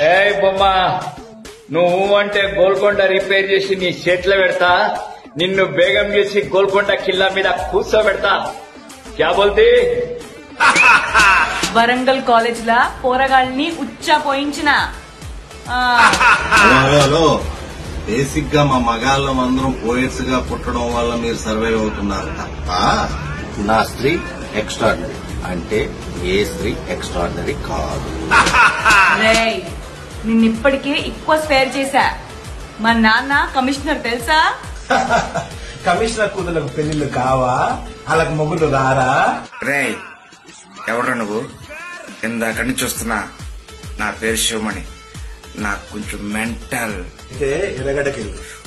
ఏ బొమ్మ నువ్వు అంటే గోల్కొండ రిపేర్ చేసి నీ చేతిలో పెడతా నిన్ను బేగం చేసి గోల్కొండ కిల్లా మీద కూర్చోబెడతా. క్యా బోల్తీ? వరంగల్ కాలేజ్ లా పోరగాళ్ళని ఉచ్చా పోయించిన. హలో బేసిక్గా మా మగాళ్ళం అందరం పోయిట్స్గా పుట్టడం వల్ల మీరు సర్వైవ్ అవుతున్నారు తప్ప నా స్త్రీ ఎక్స్ట్రాడినరీ. అంటే ఏ స్త్రీ ఎక్స్ట్రాడినరీ కాదు. రేయ్ నిన్నిప్పటికే ఎక్కువ స్పేర్ చేశా. మా నాన్న కమిషనర్ తెలుసా? కమిషనర్ కూతులకు పెళ్ళిళ్ళు కావా? వాళ్ళకి మొగ్గులు రారా? రేయ్ ఎవడ్రా నువ్వు? ఇందాక నుంచి వస్తున్నా. నా పేరు శివమణి. నాకు కొంచెం మెంటల్. అయితే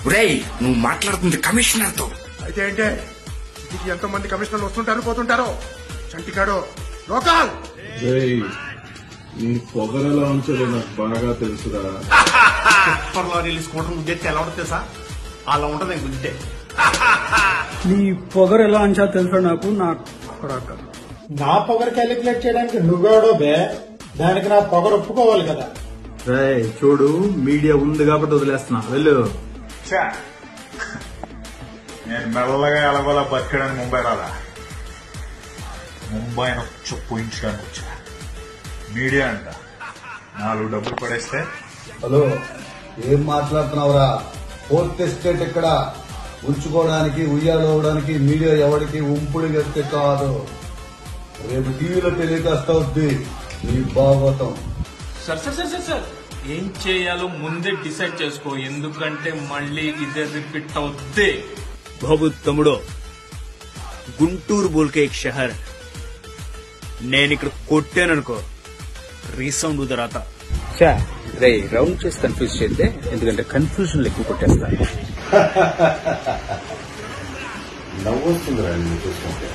రేయ్ నువ్వు మాట్లాడుతుంది కమిషనర్తో అయితే ఏంటే? సిటీకి ఎంతో మంది కమిషనర్లు వస్తుంటారు పోతుంటారు? చంటిగాడు లోకల్! నీ పొగరలా ఉంచదో నాకు బాగా తెలుసురా. సూపర్లో రిలీజ్ స్కూటర్ గుద్దేస్తే ఎలా ఉంటుంది తెలుసా? అలా ఉంటుంది గుద్దితే నీ పొగరు ఎలా అంచా తెలుసా నాకు? నాకు కొడక నా పొగరు క్యాలిక్యులేట్ చేయడానికి నువ్వెవడో బే? దానికి నా పొగరు ఒప్పుకోవాలి కదా. చూడు మీడియా ఉంది కాబట్టి వదిలేస్తున్నా. వెళ్ళు. నేను మెల్లగా ఎలాగోలా బతకడానికి ముంబై రాలా. ముంబై వచ్చి పోయించడానికి వచ్చా. మీడియా అంట. నాలుగు డబ్బులు పడేస్తే? హలో ఏం మాట్లాడుతున్నావురా? ఫోర్త్ ఎస్టేట్ ఇక్కడ ఉంచుకోవడానికి ఉయ్యాలవడానికి మీడియా ఎవరికి ఉంపుడు వ్యక్తి కాదు. రేపు టీవీలో టెలికాస్ట్ అవుద్ది నీ Bhagavatam. Sir sir sir sir sir. ఏం చేయాలో ముందే డిసైడ్ చేసుకో. ఎందుకంటే మళ్ళీ ఇదే రిపీట్ అవుద్ది. బాబు తమ్ముడు గుంటూరు బోల్కే షహర్. నేను ఇక్కడ కొట్టాననుకో. రీసౌండ్ ఉదరాత రే రౌండ్ చేసి కన్ఫ్యూజ్ చేస్తే ఎందుకంటే కన్ఫ్యూజన్ ఎక్కువ కొట్టేస్తా నవ్వొస్తుందిరా నేను చూస్తుంటే.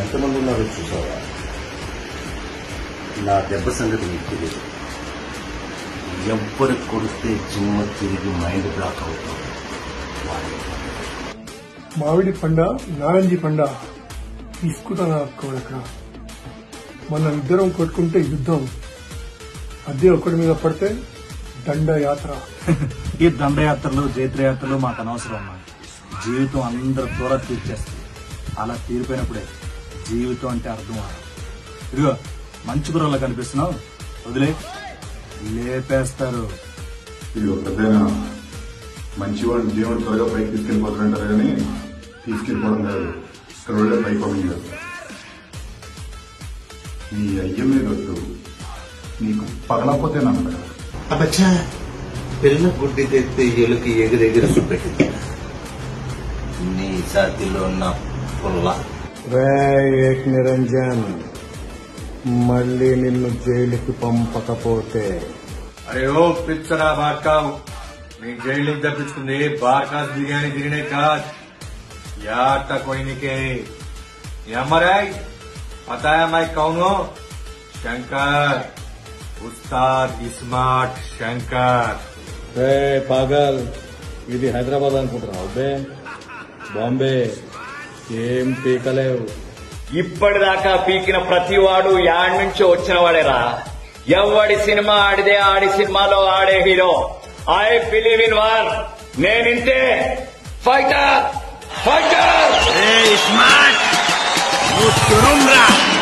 ఎంతమంది ఉన్నారో చూసావా? నా దెబ్బ సంగతి నీకు తెలియదు ఎవ్వరికి కొడితే జిమ్మ తిరిగి మైండ్ బ్లాక్ అవుతుంది. మామిడి పండ నారంజి పండ తీసుకుంటాను అక్కడ మనం ఇద్దరం కొట్టుకుంటే యుద్ధం. అదే ఒకటి మీద పడితే దండ యాత్ర ఈ దండయాత్రలు జైత్రయాత్రలు మాకు అనవసరం అమ్మా. జీవితం అందరు త్వర తీర్చేస్తుంది అలా తీరిపోయినప్పుడే జీవితం అంటే అర్థం. ఇదిగో మంచి గుర్రంలో కనిపిస్తున్నావు. వదిలే. లేపేస్తారు. ఇది పెద్దైనా మంచివాడిని దేవుడు త్వరగా పైకి తీసుకెళ్ళిపోతారంటారు కానీ తీసుకెళ్ళిపోవడం కాదు. ఇక్కడ వెళ్ళే పైకి పంపించారు. ఈ అయ్యమే రొట్టు. నీకు పగలకపోతే నమ్మకం. అబ్బచ్చా పిల్ల బుడ్డి తెస్తే ఎలుకి ఎగిరెగిరి చూపెట్టి నీ సాతిలో ఉన్న పుల్ల. ఏక్ నిరంజన్ మళ్ళీ నిన్ను జైలుకి పంపకపోతే. అరే ఓ పిచ్చరా బార్కావ్ నీ జైలుకి తప్పించుకుంది బార్కాస్ బిర్యానీ తిరిగినే కాదు. యాట కొయినికే ఎమరాయ్ पता है मैं कौन हूँ शंकर उस्ताद स्मार्ट शंकर పాగల్ ఇది హైదరాబాద్ అనుకుంటున్నావు బే బాంబే ఏం పీకలేవు ఇప్పటిదాకా పీకిన ప్రతివాడు యాడ్ నుంచి వచ్చిన వాడేరా ఎవడి సినిమా ఆడిదే ఆడి సినిమాలో ఆడే hero I believe in war నేనింతే fighter fighter mucho.